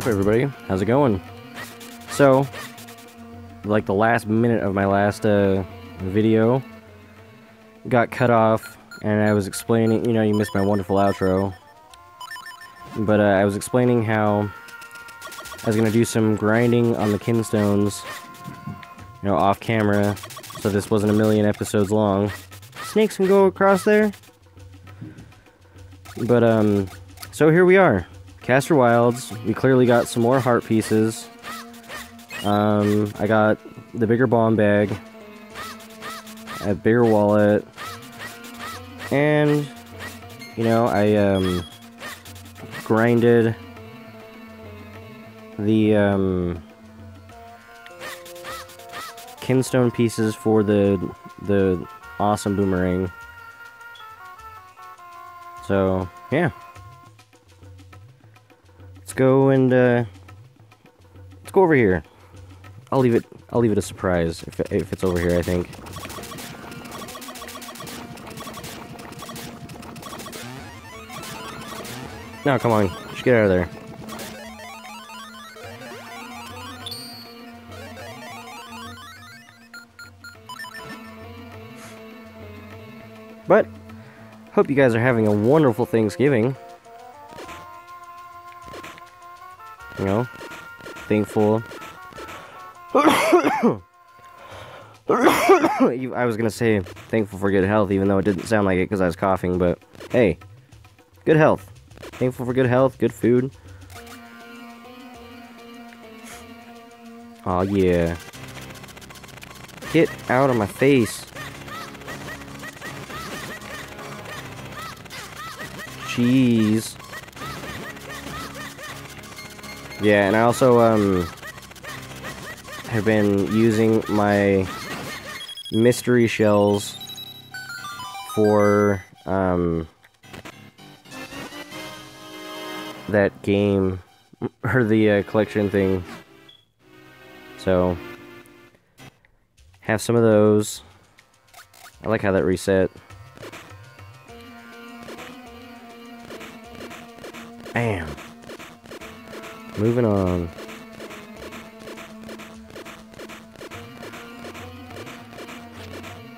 up, everybody? How's it going? So, like the last minute of my last uh, video got cut off, and I was explaining, you know, you missed my wonderful outro. But uh, I was explaining how I was gonna do some grinding on the kinstones, you know, off camera, so this wasn't a million episodes long. Snakes can go across there. But, um, so here we are. Castor Wilds. We clearly got some more heart pieces. Um, I got the bigger bomb bag. A bigger wallet. And, you know, I, um, grinded the, um, kinstone pieces for the, the awesome boomerang. So, yeah. Let's go and, uh, let's go over here. I'll leave it, I'll leave it a surprise if, if it's over here, I think. Now, come on. Just get out of there. But, hope you guys are having a wonderful Thanksgiving. You know, thankful. I was gonna say thankful for good health, even though it didn't sound like it because I was coughing, but hey, good health. Thankful for good health, good food. Oh yeah. Get out of my face. Jeez. Yeah, and I also, um, have been using my mystery shells for, um, that game, or the uh, collection thing. So, have some of those. I like how that reset. Bam. Moving on.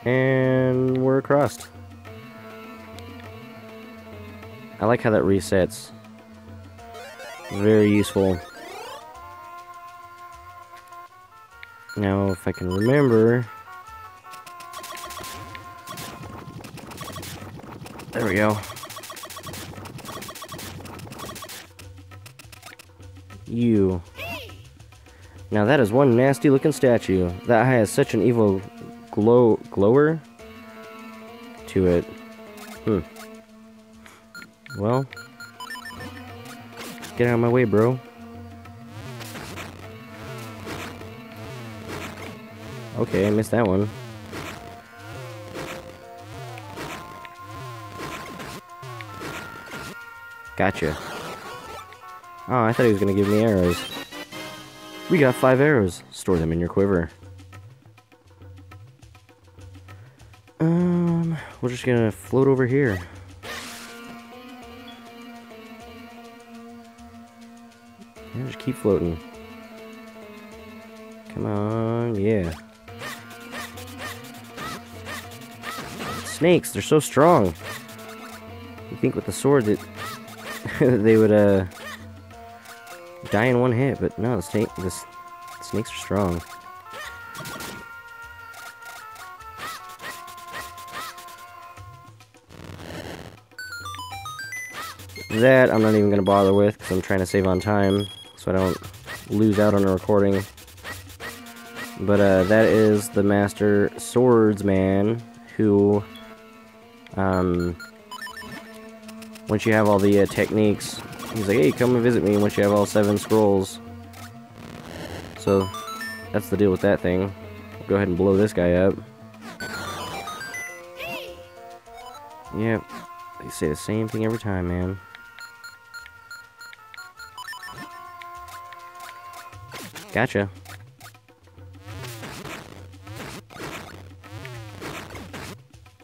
And we're across. I like how that resets. Very useful. Now, if I can remember... There we go. You. Now that is one nasty looking statue. That has such an evil glow glower to it. Hmm. Well, get out of my way, bro. Okay, I missed that one. Gotcha. Oh, I thought he was gonna give me arrows. We got five arrows. Store them in your quiver. Um, we're just gonna float over here. Just keep floating. Come on, yeah. Snakes, they're so strong. You think with the sword that they would, uh, die in one hit, but no, the snake, the, snakes are strong. That I'm not even gonna bother with because I'm trying to save on time, so I don't lose out on a recording. But uh, that is the Master Swordsman who, um, once you have all the uh, techniques, he's like, hey, come and visit me once you have all seven scrolls. So, that's the deal with that thing. Go ahead and blow this guy up. Yep, they say the same thing every time, man. Gotcha.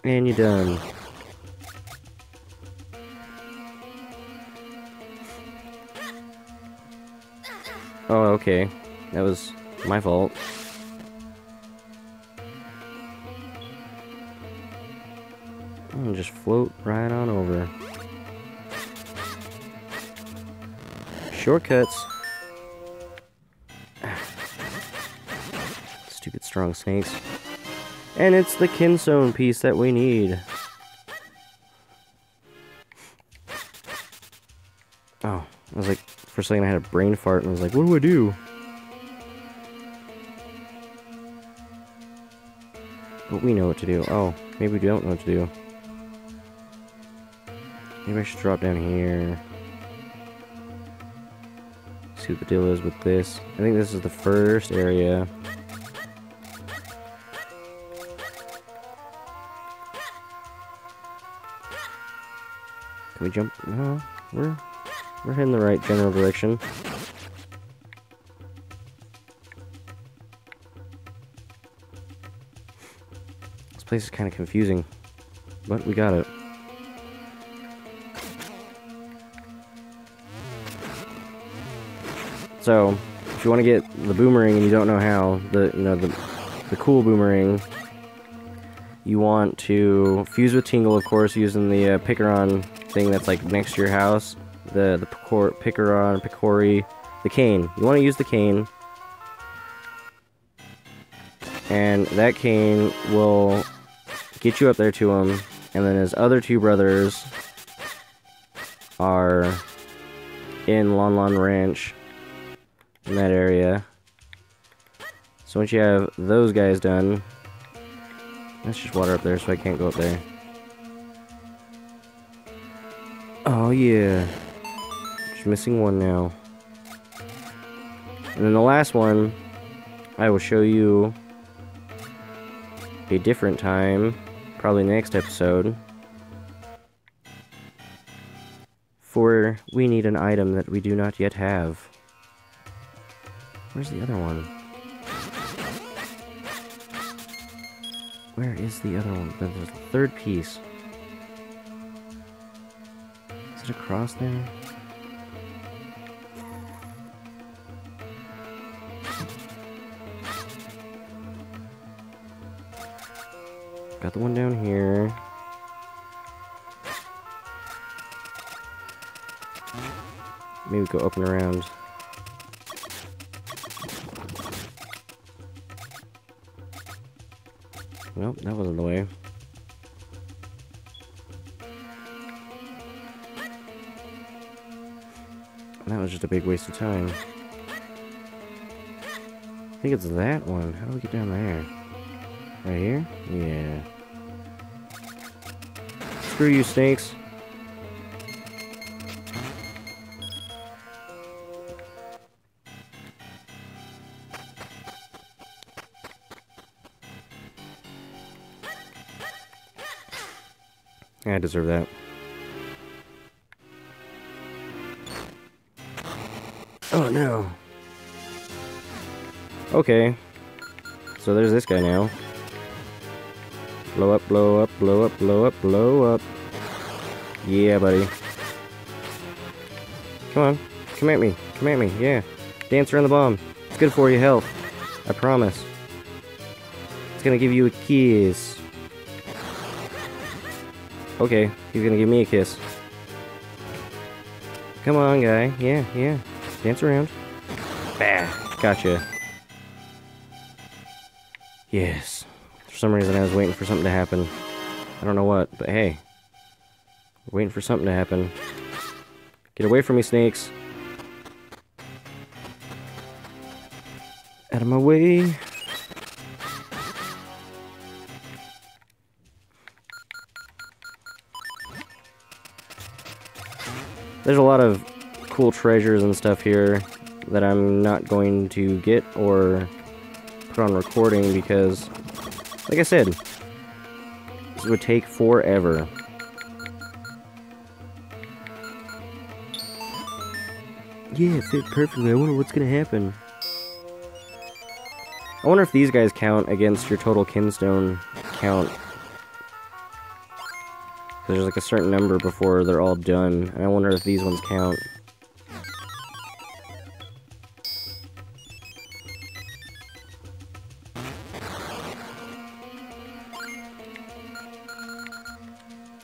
And you're done. Oh, okay. That was my fault. And just float right on over. Shortcuts. Stupid strong snakes. And it's the kinstone piece that we need. For a second I had a brain fart and was like, what do I do? But we know what to do. Oh, maybe we don't know what to do. Maybe I should drop down here. See what the deal is with this. I think this is the first area. Can we jump? No, we're we're heading the right general direction. This place is kind of confusing, but we got it. So, if you want to get the boomerang and you don't know how, the you know the the cool boomerang, you want to fuse with Tingle, of course, using the uh, Picaron thing that's like next to your house. The the Picor Picaron, Picori, the cane. You want to use the cane, and that cane will get you up there to him. And then his other two brothers are in Lon Lon Ranch in that area. So once you have those guys done, that's just water up there, so I can't go up there. Oh yeah, missing one now. And then the last one, I will show you a different time, probably next episode. For we need an item that we do not yet have. Where's the other one? Where is the other one? The, the third piece. Is it across there? Got the one down here. Maybe go up and around. Nope, that wasn't the way. That was just a big waste of time. I think it's that one. How do we get down there? Right here? Yeah. Screw you, snakes. I deserve that. Oh no. Okay. So there's this guy now. Blow up, blow up, blow up, blow up, blow up. Yeah, buddy. Come on. Come at me. Come at me. Yeah. Dance around the bomb. It's good for your health. I promise. It's gonna give you a kiss. Okay, he's gonna give me a kiss. Come on, guy. Yeah, yeah. Dance around. Bah, gotcha. Yes. For some reason I was waiting for something to happen. I don't know what, but hey. Waiting for something to happen. Get away from me, snakes. Out of my way. There's a lot of cool treasures and stuff here that I'm not going to get or put on recording because, like I said, this would take forever. Yeah, it fit perfectly. I wonder what's gonna happen. I wonder if these guys count against your total kinstone count. There's like a certain number before they're all done, and I wonder if these ones count.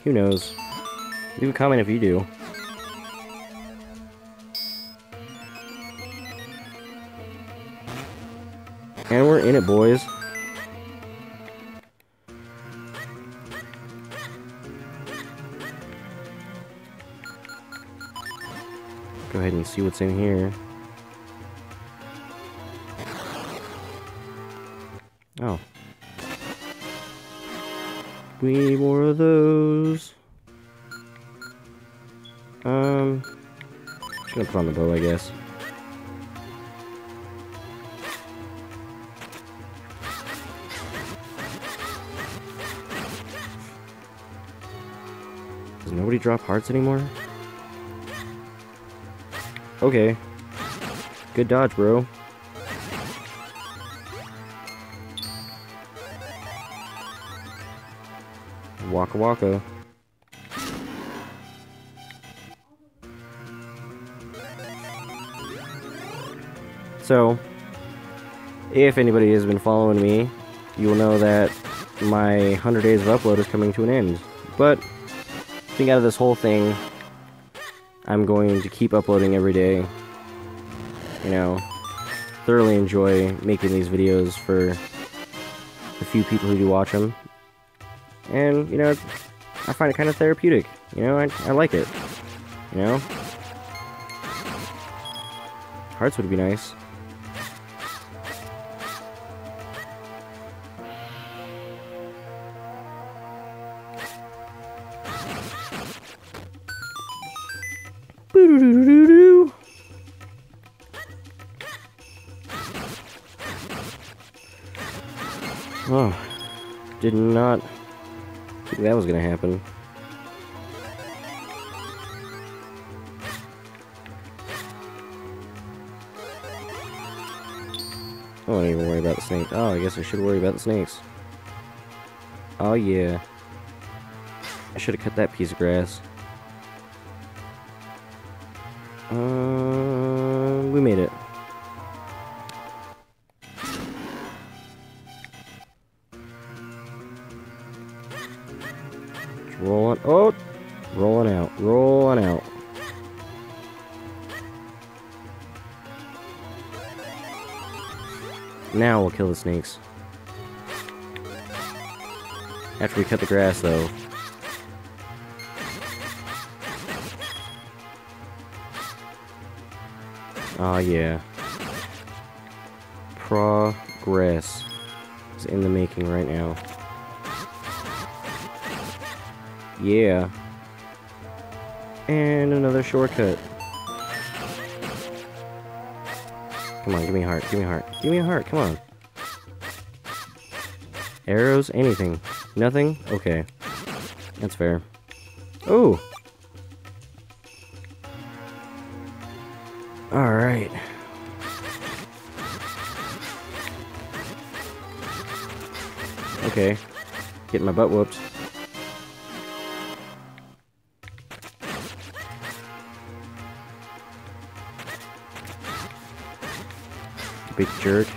Who knows? Leave a comment if you do. And we're in it, boys. Go ahead and see what's in here. Oh. We need more of those. Um, just gonna put on the bow, I guess. Nobody drop hearts anymore? Okay. Good dodge, bro. Waka waka. So, if anybody has been following me, you will know that my 100 days of upload is coming to an end. But, getting out of this whole thing, I'm going to keep uploading every day. You know, thoroughly enjoy making these videos for the few people who do watch them. And, you know, I find it kind of therapeutic. You know, I, I like it. You know? Hearts would be nice. That was gonna happen. I don't even worry about the snake. Oh, I guess I should worry about the snakes. Oh yeah. I should have cut that piece of grass. Uh, we made it. Kill the snakes. After we cut the grass, though. Oh, yeah. Progress is in the making right now. Yeah. And another shortcut. Come on, give me a heart, give me a heart. Give me a heart, come on. Arrows, anything. Nothing? Okay. That's fair. Oh! Alright. Okay. Getting my butt whooped. Big jerk.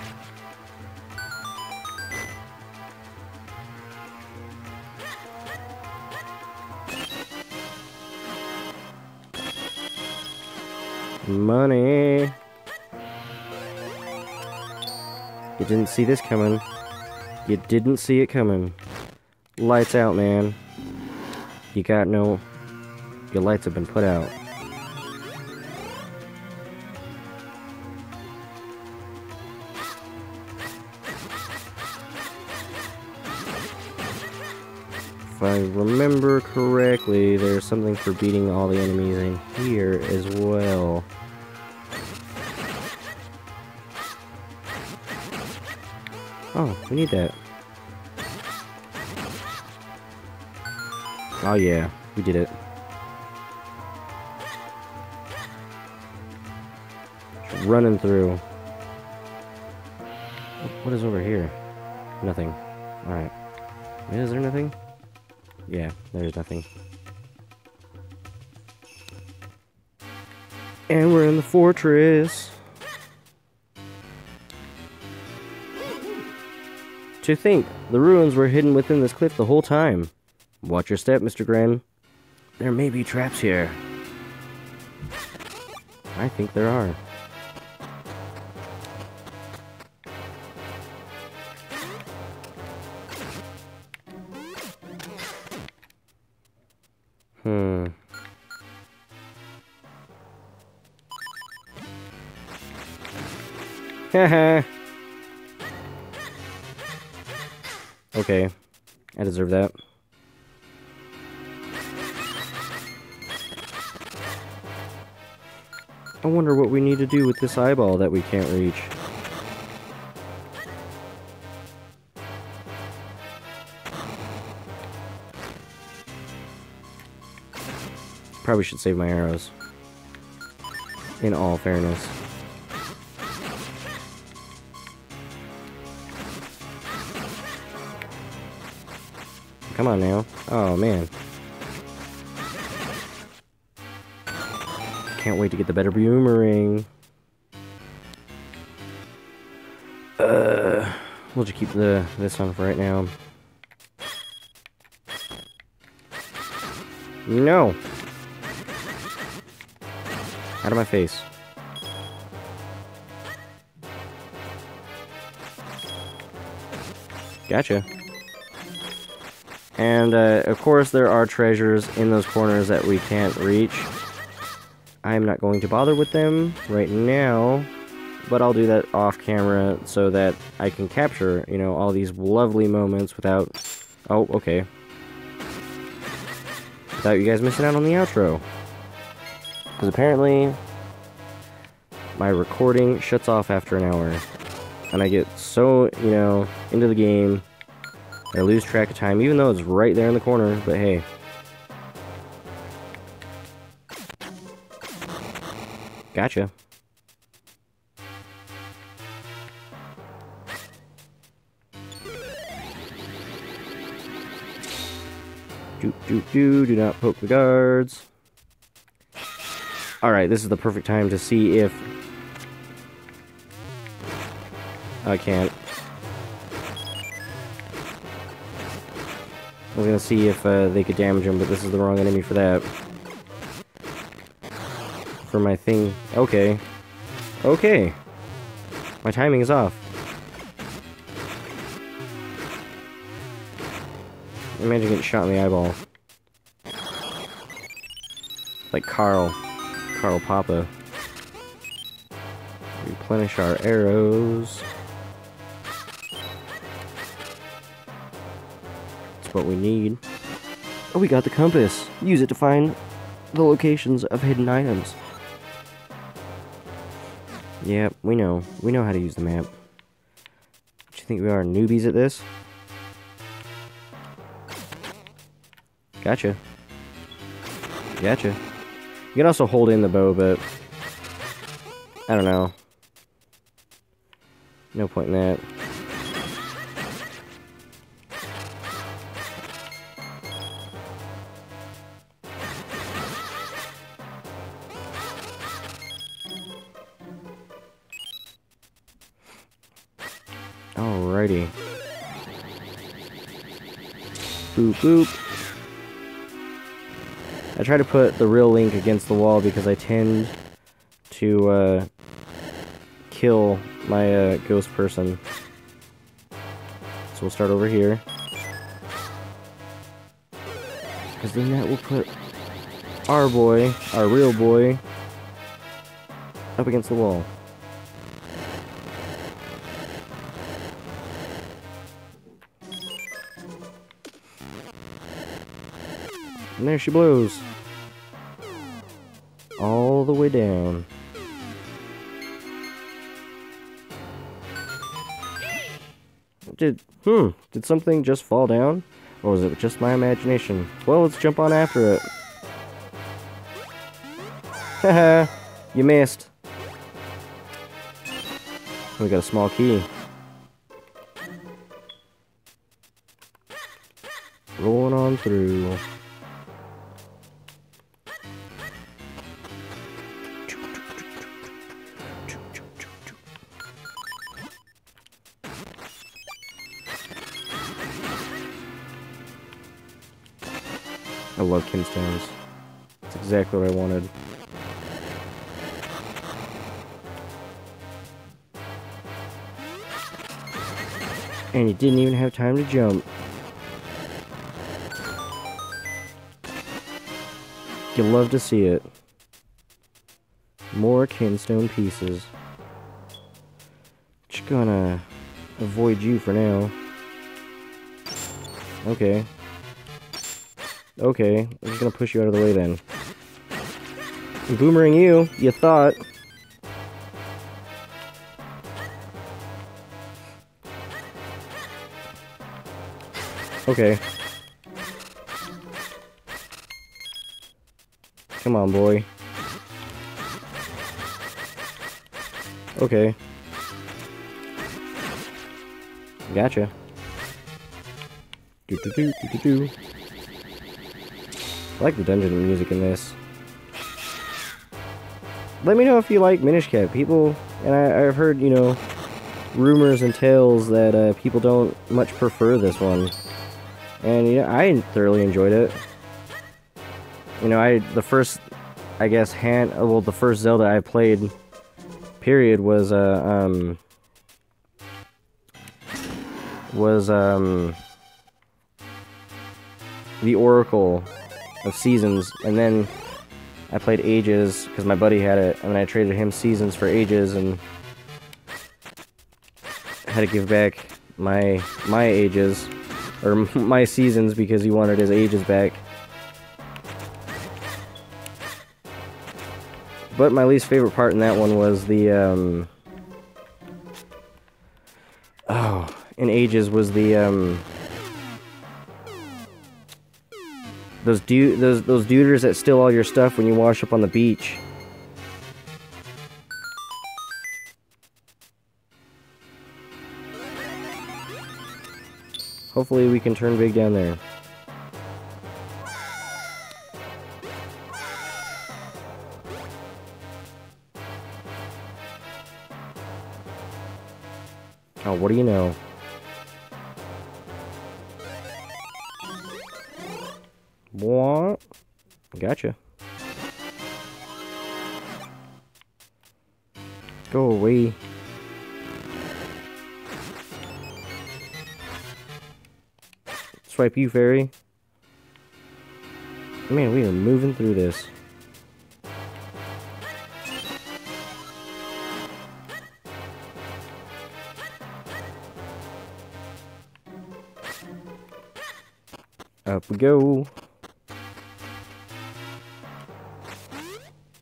Money. You didn't see this coming. You didn't see it coming. Lights out, man. You got no... Your lights have been put out. If I remember correctly, there's something for beating all the enemies in here as well. Oh, we need that. Oh yeah, we did it. Running through. What is over here? Nothing. Alright. Is there nothing? Yeah, there's nothing. And we're in the fortress. To think, the ruins were hidden within this cliff the whole time. Watch your step, Mr. Grin. There may be traps here. I think there are. Hmm. Haha. Okay. I deserve that. I wonder what we need to do with this eyeball that we can't reach. Probably should save my arrows. In all fairness. Come on now. Oh, man. Can't wait to get the better boomerang. Uh, we'll just keep the this on for right now. No! Out of my face. Gotcha. And, uh, of course, there are treasures in those corners that we can't reach. I'm not going to bother with them right now, but I'll do that off camera so that I can capture, you know, all these lovely moments without... Oh, okay. Without you guys missing out on the outro. Because apparently, my recording shuts off after an hour. And I get so, you know, into the game I lose track of time, even though it's right there in the corner, but hey. Gotcha. Do, do, do, do not poke the guards. Alright, this is the perfect time to see if... I can't. Was gonna see if uh, they could damage him, but this is the wrong enemy for that. For my thing. Okay. Okay. My timing is off. Imagine getting shot in the eyeball. Like Carl. Carl Papa. Replenish our arrows. What we need. Oh, we got the compass. Use it to find the locations of hidden items. Yeah, we know. We know how to use the map. Do you think we are newbies at this? Gotcha. Gotcha. You can also hold in the bow, but... I don't know. No point in that. Boop. I try to put the real Link against the wall because I tend to uh, kill my uh, ghost person. So we'll start over here. Because then that will put our boy, our real boy, up against the wall. And there she blows. All the way down. Did, hmm, did something just fall down? Or was it just my imagination? Well, let's jump on after it. Haha, you missed. We got a small key. Rolling on through. I love Kinstones. That's exactly what I wanted. And you didn't even have time to jump. You love to see it. More kinstone pieces. Just gonna avoid you for now. Okay. Okay, I'm just gonna push you out of the way then. Boomerang you, you thought. Okay. Come on, boy. Okay. Gotcha. Do do do do do do. I like the dungeon music in this. Let me know if you like Minish Cap. People, and I, have heard, you know, rumors and tales that uh, people don't much prefer this one. And, you know, I thoroughly enjoyed it. You know, I, the first, I guess, hand, well, the first Zelda I played, period, was, uh, um, was, um, the Oracle of Seasons, and then I played Ages, because my buddy had it, and then I traded him Seasons for Ages, and had to give back my, my Ages, or my Seasons, because he wanted his Ages back. But my least favorite part in that one was the, um... Oh, in Ages was the, um... Those du those those duders that steal all your stuff when you wash up on the beach. Hopefully we can turn big down there. Oh, what do you know? Swipe you, fairy. Man, we are moving through this. Up we go.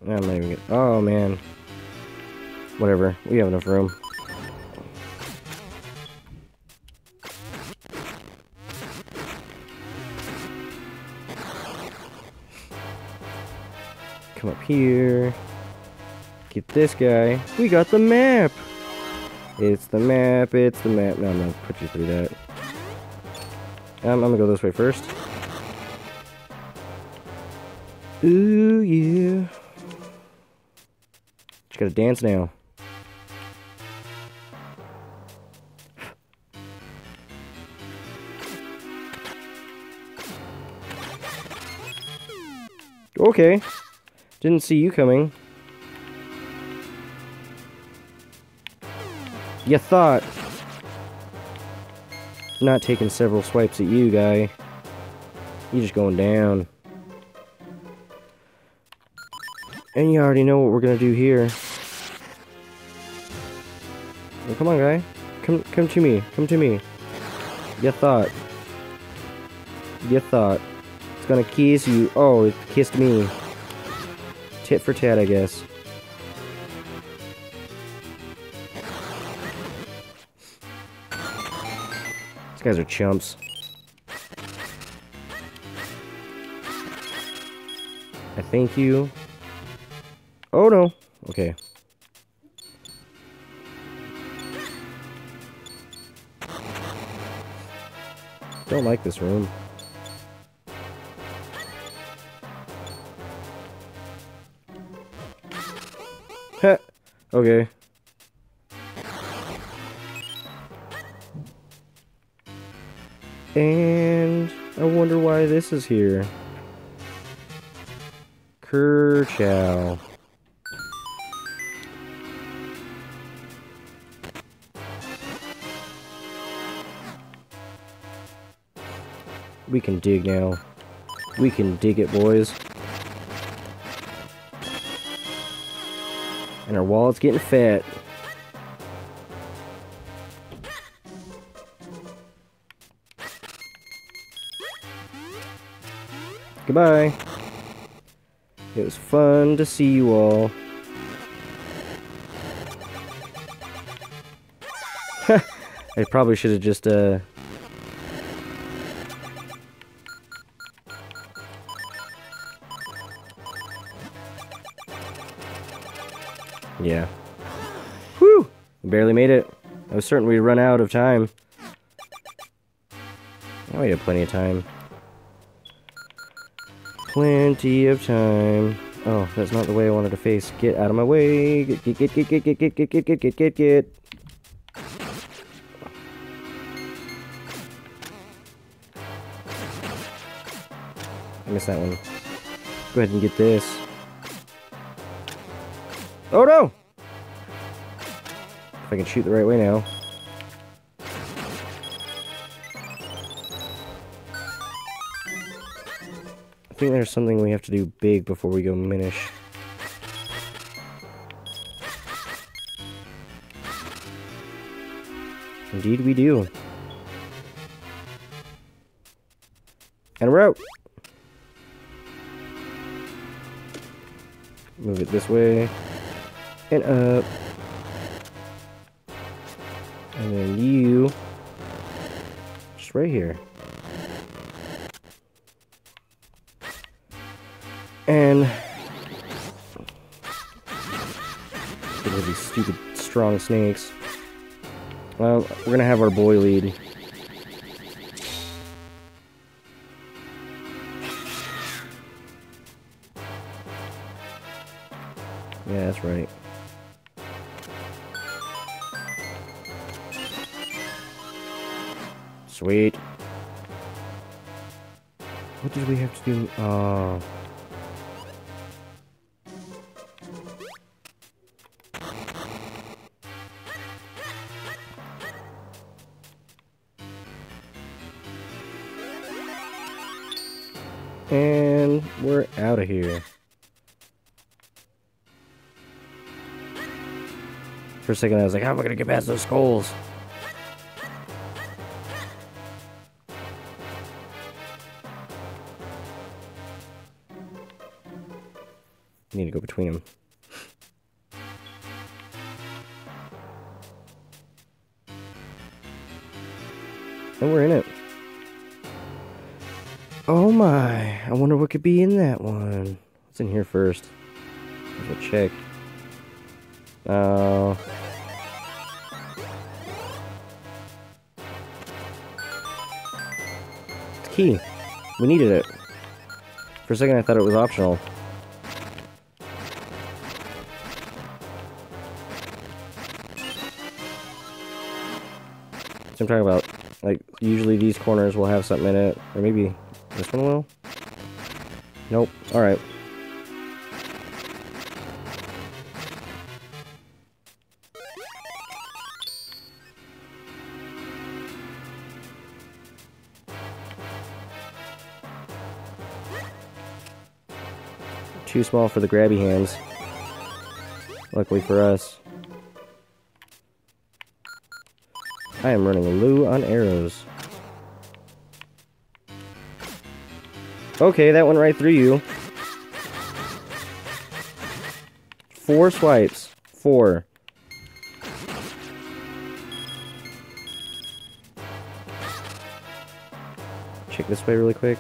I'm not even Oh, man. Whatever. We have enough room. Here. Get this guy. We got the map! It's the map, it's the map. No, I'm gonna put you through that. Um, I'm gonna go this way first. Ooh, yeah. Just gotta dance now. Okay. Didn't see you coming. You thought. Not taking several swipes at you, guy. You just going down. And you already know what we're gonna do here. Well, come on, guy. Come, come to me. Come to me. You thought. You thought. It's gonna kiss you. Oh, it kissed me. Tit for tat, I guess. These guys are chumps. I thank you. Oh no. Okay. Don't like this room. Okay. And I wonder why this is here. Kerchow. We can dig now. We can dig it, boys. And our wallet's getting fat. Goodbye. It was fun to see you all. I probably should have just, uh... Certain we'd run out of time. Oh, we had plenty of time. Plenty of time. Oh, that's not the way I wanted to face. Get out of my way. Get, get, get, get, get, get, get, get, get, get, get, get. I missed that one. Go ahead and get this. Oh no! I can shoot the right way now. I think there's something we have to do big before we go Minish. Indeed we do. And we're out! Move it this way. And up. And then you... Just right here. And... Get rid of these stupid strong snakes. Well, we're gonna have our boy lead. Yeah, that's right. Sweet. What did we have to do? Oh. And we're out of here. For a second, I was like, how am I to get past those skulls? Between them. And we're in it. Oh my, I wonder what could be in that one. What's in here first? Let's check. Uh, it's key. We needed it. For a second I thought it was optional. So I'm talking about, like, usually these corners will have something in it, or maybe this one will? Nope. Alright. Too small for the grabby hands. Luckily for us. I am running low on arrows. Okay, that went right through you. Four swipes. Four. Check this way really quick.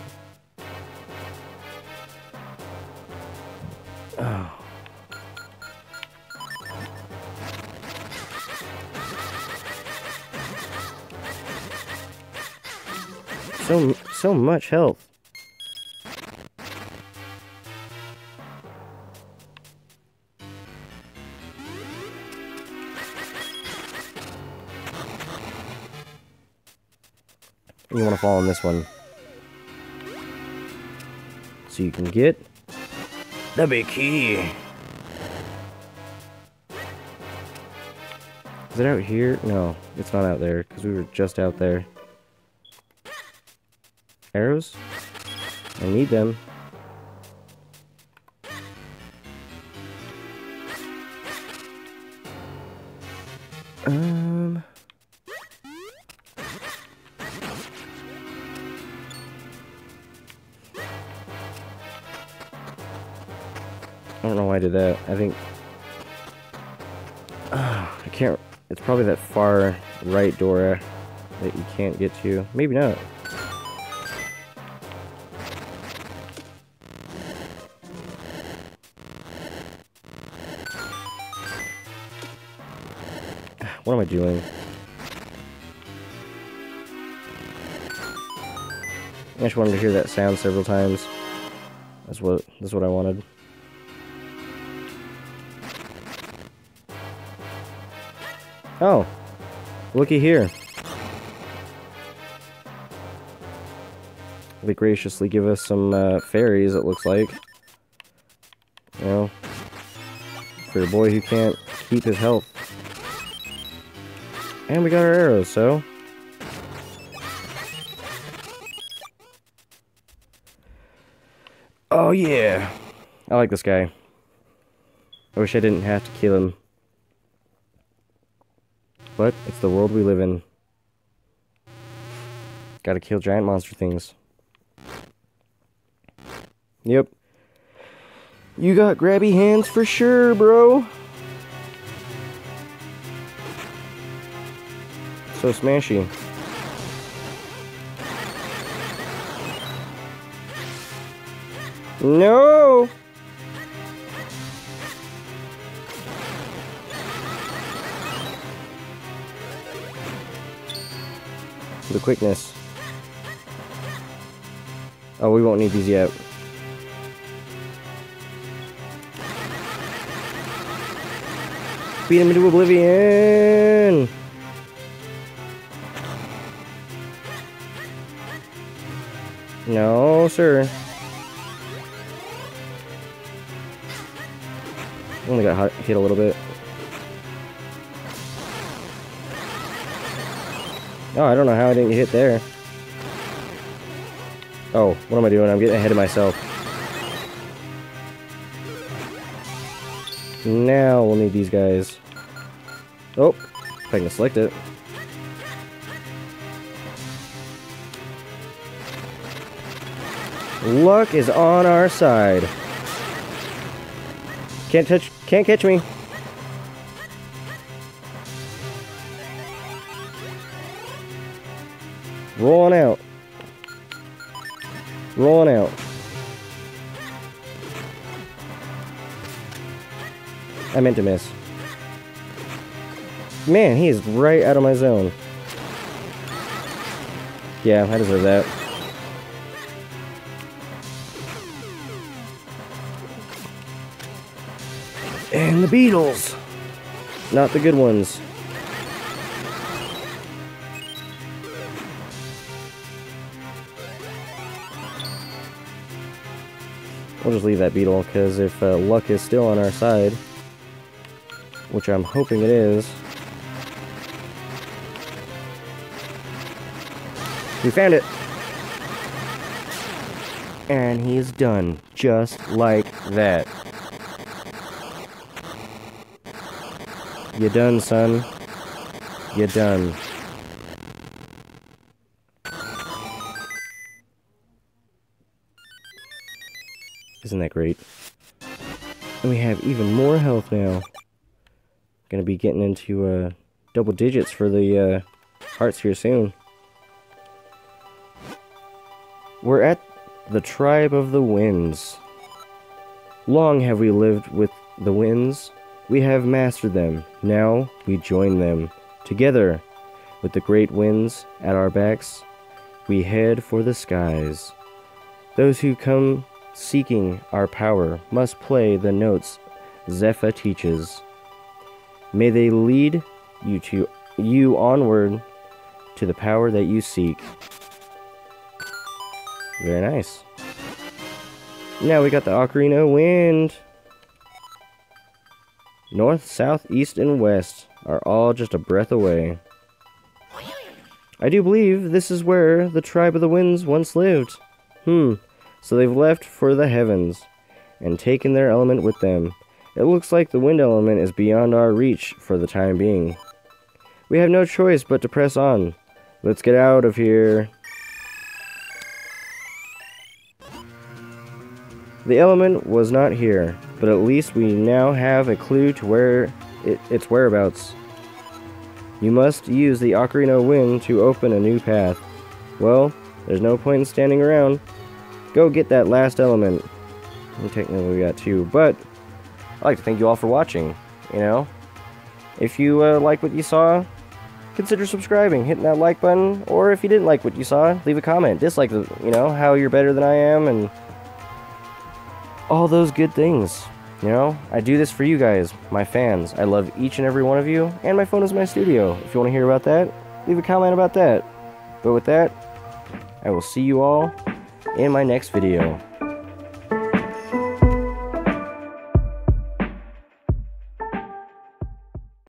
So, so much health. You want to fall on this one. So you can get The big key. Is it out here? No, it's not out there, because we were just out there. Arrows? I need them. Um... I don't know why I did that. I think... Uh, I can't... It's probably that far right door that you can't get to. Maybe not. What am I doing? I just wanted to hear that sound several times. That's what that's what I wanted. Oh, looky here. They graciously give us some uh, fairies, it looks like. You know, for a boy who can't keep his health. And we got our arrows, so... Oh yeah! I like this guy. I wish I didn't have to kill him. But it's the world we live in. Gotta kill giant monster things. Yep. You got grabby hands for sure, bro. So smashy. No! The quickness. Oh, we won't need these yet. Beat him into oblivion! No, sir. Only got hit a little bit. Oh, I don't know how I didn't get hit there. Oh, what am I doing? I'm getting ahead of myself. Now we'll need these guys. Oh, if I can select it. Luck is on our side. Can't touch, can't catch me. Rolling out. Rolling out. I meant to miss. Man, he is right out of my zone. Yeah, I deserve that. The beetles! Not the good ones. We'll just leave that beetle, because if uh, luck is still on our side, which I'm hoping it is, we found it! And he's done, just like that. You done, son. You're done. Isn't that great? And we have even more health now. Gonna be getting into uh, double digits for the uh, hearts here soon. We're at the tribe of the winds. Long have we lived with the winds. We have mastered them. Now we join them. Together, with the great winds at our backs, we head for the skies. Those who come seeking our power must play the notes Zephyr teaches. May they lead you to you onward to the power that you seek. Very nice. Now we got the Ocarina Wind. North, south, east, and west are all just a breath away. I do believe this is where the Tribe of the Winds once lived. Hmm, so they've left for the heavens and taken their element with them. It looks like the wind element is beyond our reach for the time being. We have no choice but to press on. Let's get out of here. The element was not here, but at least we now have a clue to where it, its whereabouts. You must use the Ocarina Wind to open a new path. Well, there's no point in standing around. Go get that last element. Technically we got two, but I'd like to thank you all for watching, you know? If you uh, like what you saw, consider subscribing, hitting that like button, or if you didn't like what you saw, leave a comment, dislike, the, you know, how you're better than I am, and all those good things. You know, I do this for you guys, my fans. I love each and every one of you, and my phone is my studio. If you want to hear about that, leave a comment about that. But with that, I will see you all in my next video.